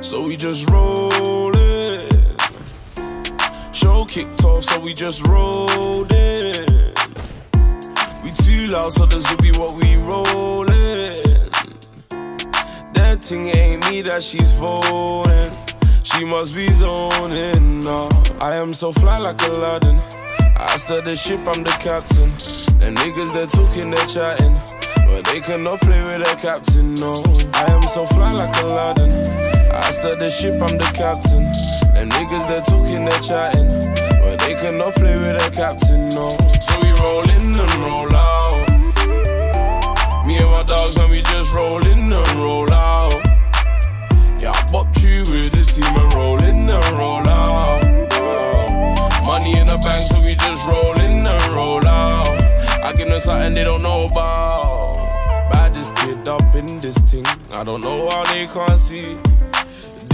so we just rollin'. Show kicked off, so we just rolled in. We too loud, so this will be what we rollin'. That thing ain't me that she's phoning. She must be zoning. No, I am so fly like Aladdin. I stir the ship, I'm the captain. The niggas they're talking, they're chatting. But they cannot play with their captain, no. I am so fly like Aladdin. I stir the ship, I'm the captain. The niggas they're talking, they're chatting. But they cannot play with their captain, no. So we roll in and roll out. Me and my dogs, man, we just roll in and roll out. Yeah, I bopped you with the team and roll in and roll out. Money in the bank, so we just roll in and roll out. I give them something they don't know about. Baddest kid up in this thing. I don't know how they can't see.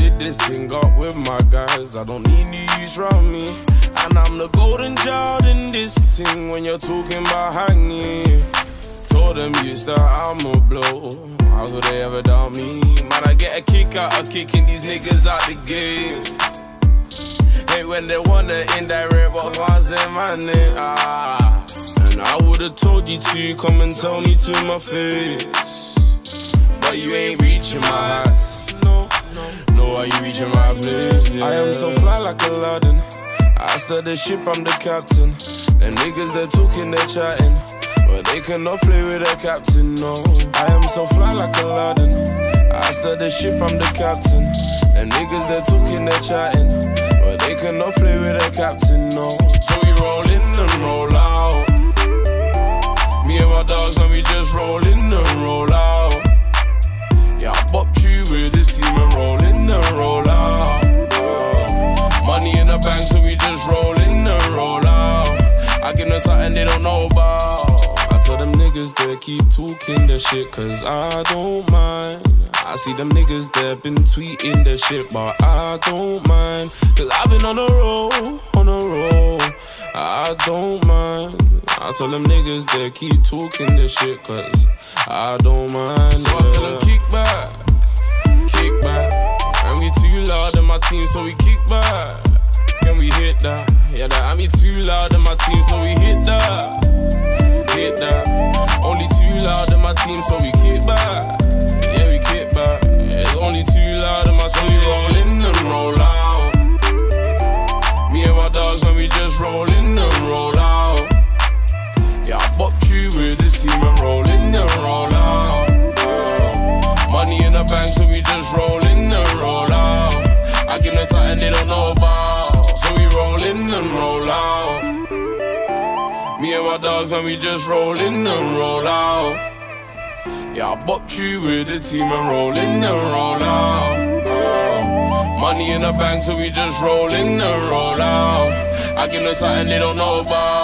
Did this thing up with my guys. I don't need news round me. And I'm the golden child in this thing when you're talking about hanging. Told them used that I'm a blow. How could they ever doubt me? Man, I get a kick out of kicking these niggas out the game. Hate when they wanna indirect what was in my name. Ah. And I would've told you to come and tell me to my face. But you ain't reaching my Yeah. I am so fly like Aladdin. I stir the ship, I'm the captain. Them niggas, they're talking, they're chatting. But they cannot play with their captain, no. I am so fly like Aladdin. I stir the ship, I'm the captain. Them niggas, they're talking, they're chatting. But they cannot play with their captain, no. So we roll in and roll something they don't know about. I tell them niggas they keep talking their shit, cause I don't mind. I see them niggas that been tweeting their shit, but I don't mind. Cause I've been on a roll, on a roll. I don't mind. I tell them niggas they keep talking their shit, cause I don't mind. So I tell them kick back, kick back. And we too loud in my team, so we kick back. Can we hit that? Yeah, that I me too loud in my team, so we hit that. Hit that. Only too loud in my team, so we kick back. Yeah, we kick back. Yeah, it's only too loud in my so we roll in and roll out. Me and my dogs, man, we just roll in and roll out. Yeah, I bopped you with the team and roll in and roll out. Money in the bank, so we just roll Me and my dogs, man, we just roll in and roll out. Yeah, I bopped you with the team and roll in and roll out. Uh, money in the bank, so we just roll in and roll out. I give them something they don't know about.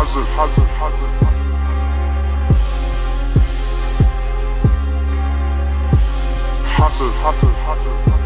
Hazard, hazard, hazard. Hazard, hazard, hazard.